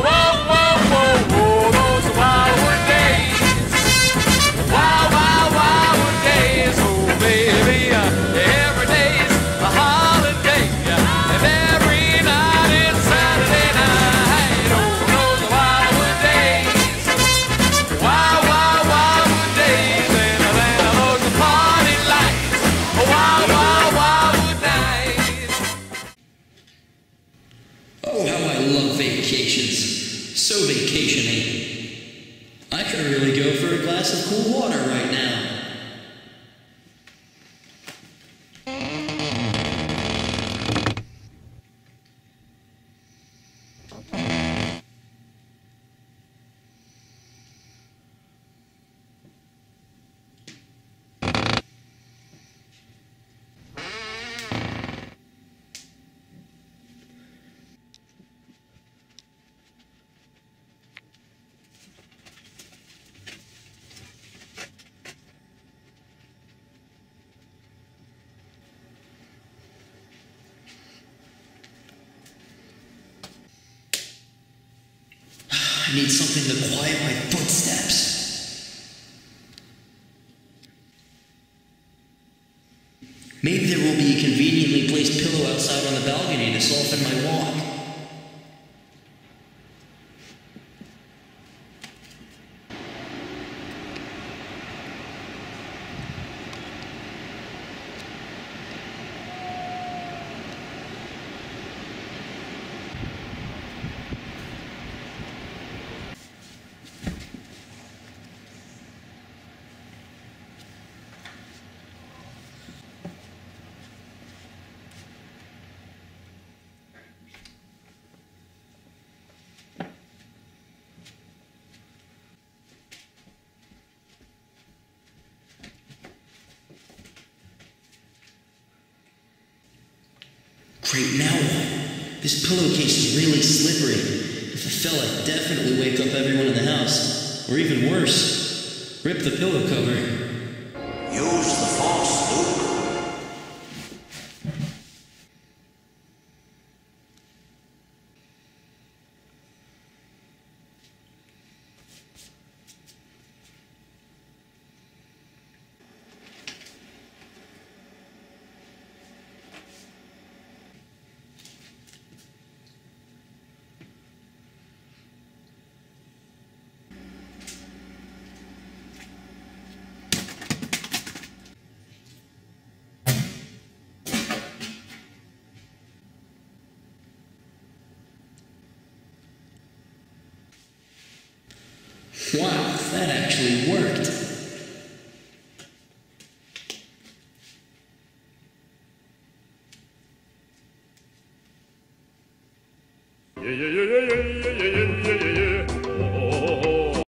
whoa, So vacationy. I could really go for a glass of cool water right now. I need something to quiet my footsteps. Maybe there will be a conveniently placed pillow outside on the balcony to soften my walk. Great, now what? This pillowcase is really slippery. If it fell, I'd definitely wake up everyone in the house. Or even worse, rip the pillow cover. Use the Wow, that actually worked. Yeah, yeah, yeah,